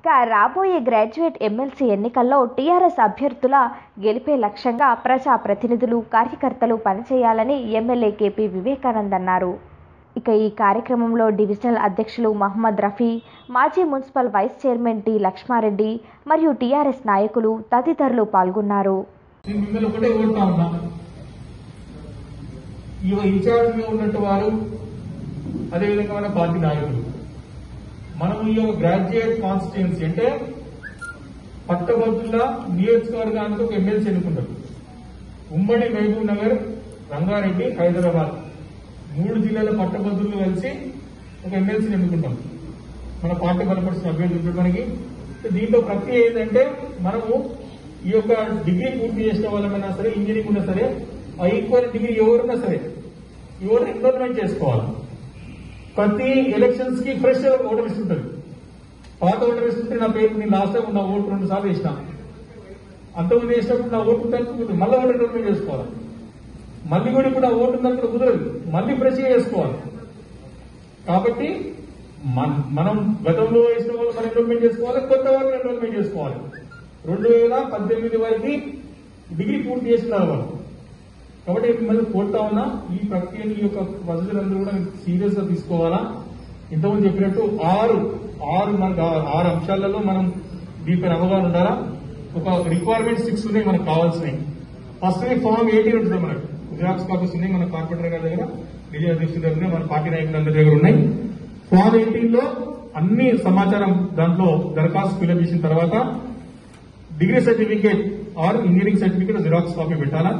ఇక రాబోయే graduate MLC ఎన్నికల్లో టీఆర్ఎస్ అభ్యర్థుల గెలిపే లక్ష్యంగా ప్రజా ప్రతినిధులు కార్యకర్తలు పనిచేయాలని ఎమ్మెల్యే కేపీ వివేకానంద్ అన్నారు. ఇక ఈ కార్యక్రమంలో డివిజనల్ అధ్యక్షులు మహమ్మద్ రఫీ మాజీ municipal vice chairman T Lakshmareddy మరియు టీఆర్ఎస్ నాయకులు తదితరులు పాల్గొన్నారు. ఉన్నట్టు వారు అదేవిధంగా మన పార్టీ నాయకులు. యొక్క గ్రాడ్యుయేట్ కాన్స్టిట్యున్సీ అంటే పట్టభద్రుల నియోజకవర్గానికి ఒక ఎమ్మెల్సీ ఎన్నుకుంటారు. ఉమ్మడి మహబూబ్ నగర్ రంగారెడ్డి హైదరాబాద్. మూడు జిల్లాల పట్టభద్రులు కలిసి ఒక ఎమ్మెల్సీని ఎన్నుకుంటాం. మన పార్టీ బలపరిచిన అభ్యర్థులు మనకి. దీంట్లో ప్రక్రియ ఏంటంటే మనము ఈ యొక్క డిగ్రీ పూర్తి చేసిన వాళ్ళమైనా సరే ఇంజనీరింగ్ ఉన్నా సరే ఆ ఈక్వల్ డిగ్రీ ఎవరున్నా సరే ఎవరు ఎన్రోల్మెంట్ చేసుకోవాలి? ప్రతి ఎలక్షన్స్కి ఫ్రెష్ ఓటర్ ఉంటుంది పాత ఓటర్ వేసుకుంటే ఉంటే నా పేరు నేను లాస్ట్ టైం నా ఓటు రెండు సార్లు వేసిన. అంతకుముందు వేసినప్పుడు నా ఓటు ఉంటుంది మళ్ళీ ఓటర్ ఎన్రోల్మెంట్ చేసుకోవాలి మళ్ళీ కూడా ఇప్పుడు ఆ ఓటు ఉందంటే కుదరదు. మళ్ళీ ఫ్రెష్ చేసుకోవాలి. కాబట్టి మన- మనం గతంలో వేసిన వాళ్ళు మనం ఎన్రోల్మెంట్ చేసుకోవాలి కొత్త వాళ్ళు ఎన్రోల్మెంట్ చేసుకోవాలి. రెండు వేల పద్దెనిమిది వరకు డిగ్రీ పూర్తి చేస్తున్నారు వాళ్ళు. కాబట్టి మిమ్మల్ని కోరుతా ఉన్నా ఈ ప్రక్రియని ఈ యొక్క ప్రజలందరూ కూడా సీరియస్గా తీసుకోవాలా? ఇంతకుముందు చెప్పినట్టు ఆరు ఆరు మనకు ఆ- ఆరు అంశాలలో మనం దీనిపైన అవగాహన ఉండాలా? ఒక రిక్వైర్మెంట్ సిక్స్ ఉన్నాయి మనకు కావాల్సినవి. ఫస్ట్ ఫామ్ ఎయిటీన్ ఉంటుంది మనకు. జిరాక్స్ కాపీస్ ఉన్నాయి మన కార్పొరేటర్ గారి దగ్గర విజయ అధ్యక్షుల దగ్గర మన పార్టీ నాయకులందరి దగ్గర ఉన్నాయి. ఫామ్ ఎయిటీన్లో అన్ని సమాచారం దాంట్లో దరఖాస్తు ఫిల్అప్ చేసిన తర్వాత degree certificate or engineering certificate xerox copy పెట్టాలా?